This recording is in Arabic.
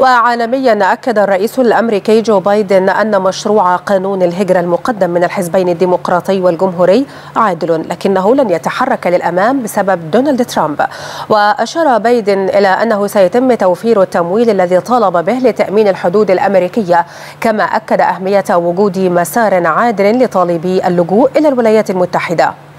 وعالميا أكد الرئيس الأمريكي جو بايدن أن مشروع قانون الهجرة المقدم من الحزبين الديمقراطي والجمهوري عادل لكنه لن يتحرك للأمام بسبب دونالد ترامب. وأشار بايدن إلى أنه سيتم توفير التمويل الذي طالب به لتأمين الحدود الأمريكية كما أكد أهمية وجود مسار عادل لطالبي اللجوء إلى الولايات المتحدة.